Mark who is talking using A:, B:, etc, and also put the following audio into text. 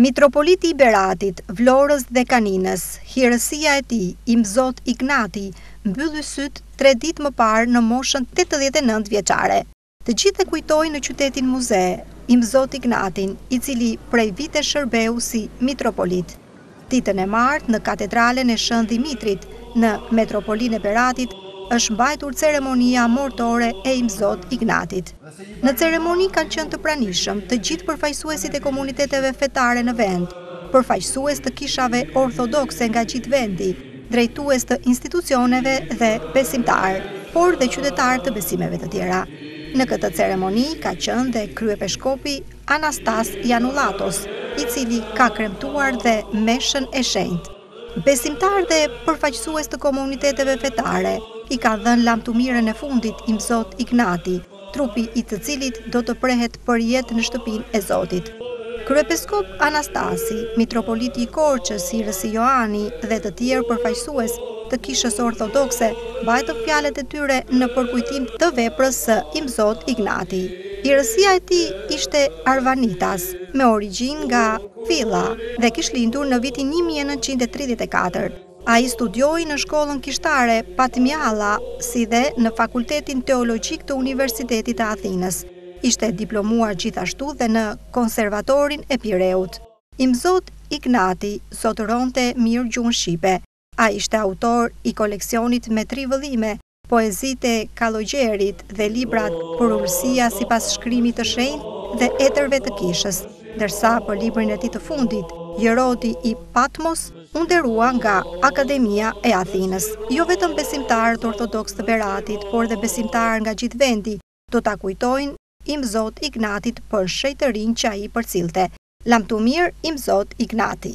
A: Mitropoliti i Beratit, Vlorës dhe Kaninës, Hirësia e tij, Imzot Ignati, mbylli sytë tre ditë më parë në moshën tetëdhjetë e nëntë vjeçare. Të gjithë e kujtojnë në qytetin muze, Imzot Ignatin, i cili prej vitesh shërbeu si mitropolit. Ditën e martë, në Katedralen e Shën Dhimitrit, në Metropolinë e Beratit, është mbajtur ceremonia mortore e Imzot Ignatit. Në ceremoni kanë qenë të pranishëm të gjithë përfaqësuesit e komuniteteve fetare në vend, përfaqësues të kishave ortodokse nga gjithë vendi, drejtues të institucioneve dhe besimtarë, por dhe qytetarë të besimeve të tjera. Në këtë ceremoni ka qenë dhe kryepeshkopi Anastas Janullatos, i cili ka kremtuar dhe Meshën e Shenjtë. Besimtarë dhe përfaqësues të komuniteteve fetare i ka dhënë lamtumirën e fundit Imzot Ignati, trupi i të cilit do të prehet përjetë në shtëpinë e Zotit. Kryepiskop Anastasi, mitropoliti i Korçës, Hirësi Joani dhe të tjerë përfaqësues të Kishës Ortodokse mbajtën fjalët e tyre në përkujtim të veprës së Imzot Ignati. Hirësia e tij ishte arvanitas, me origjinë nga Vilia dhe kish lindur në vitin një mijë e nëntëqind e tridhjetë e katër. Ai studioi në shkollën kishtare Patmiadha si dhe në Fakultetin Teologjik të Universitetit të Athinës. Ishte diplomuar gjithashtu dhe në Konservatorin e Pireut. Imzot Ignati zotëronte mirë gjuhën shqipe. Ai ishte autor i koleksionit me tri vëllime, poezitë e Kalogjerit dhe librat Përulësia sipas Shkrimit të Shenjtë dhe Etërve të Kishës, ndërsa për librin e tij të fundit, Jerondi i Patmos, u nderua nga Akademia e Athinës. Jo vetëm besimtarët ortodoksë të Beratit, por dhe besimtarë nga gjithë vendi, do ta kujtojnë Imzot Ignatit për shenjtërinë që ai përcillte. Lamtumirë Imzot Ignati!